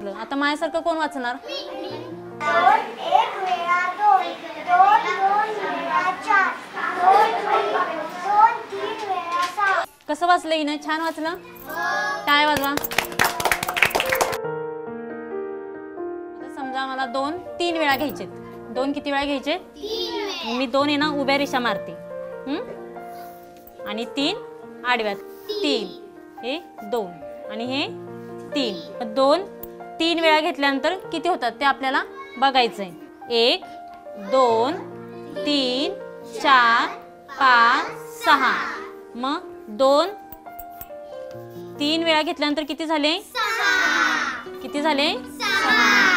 आता माझ्यासारखं कोण वाचणार? कसं वाचलं हिनं? छान वाचलं? काय वाजवा? समजा मला दोन तीन वेळा घ्यायचे दोन किती वेळा घ्यायचे? मी दोन आहे ना उभ्या रेषा मारते. आणि तीन आडव्यात. तीन. हे दोन. आणि हे तीन. दोन तीन वेळा घेतल्यानंतर किती होतात ते आपल्याला बघायचं आहे एक दोन तीन चार पाच सहा. मग दोन तीन वेळा घेतल्यानंतर किती झाले? किती झाले? सहा.